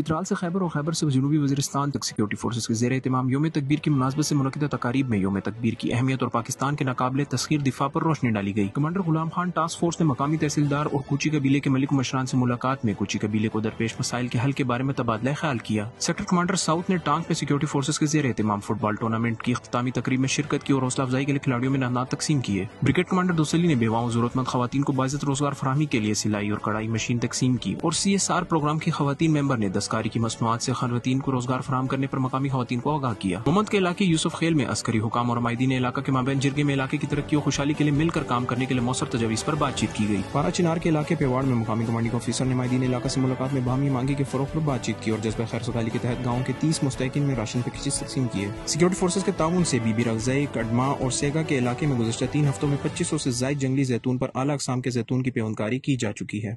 चित्राल से खैबर और खैबर से जनूबी वजीरस्तान तक सिक्योरिटी फोर्सेज के जेर अहतमाम योम तकबीर की मुनासबत से मुनदा तकारीब में योम तकबीर की अहमियत और पाकिस्तान के नाकाबले तस्खीर दिफा पर रोशनी डाली गई। Commander Ghulam Khan task force ने मकामी तहसीलदार और कुची कबीले के मलिक मशरान से मुलाकात में कुची कबीले को दरपेश मसाइल के हल के बारे में तबादला ख्याल किया। सेक्टर कमांडर साउथ ने टांग में सिक्योरिटी फोर्सेज के जेर अहतमाम फुटबॉल टूर्नामेंट की अख्तामी तकरीब में शिरकत की और हौसला अफजाई के लिए खिलाड़ियों में नानात तकसीम किए। ब्रिगेड कमांडर दोसली ने बेवाओं, जरूरतमंद खातन को बाजत रोज़गार फरामी के लिए सिलाई और कढ़ाई मशीन तकसीम की और सी एस आर प्रोग्राम की खातन मेंबर ने दस्तकारी की मसनूआत से खानवतीन को रोज़गार फराम करने पर मकामी खातन को आगाह किया। मोहम्मद के इलाके यूसुफ खेल में अस्करी हुकाम और मायदीन इलाका के माबेन जिरगे में इलाके की तरक्की और खुशहाली के लिए मिलकर काम करने के लिए मौसर तजावीज पर बातचीत की गई। पारा चिनार के इलाके पेवाड़ में मुकामी कमांडिंग ऑफिसर ने मायदीन इलाका से मुलाकात में बामी मांगी के फरोख पर बातचीत की और जज्बा खैर सगाली के तहत गाँव के तीस मुस्तकिन में राशन पैकेजेस तकसीम किए सिक्योरिटी फोर्सेज के ताउन से बीबी रगजई, कडमा और सेगा के इलाके में गुजशत तीन हफ्तों में पच्चीस सौ से जायद जंगली जैतून पर आला अकसाम के जैतून की पेवनकारी की जा चुकी है।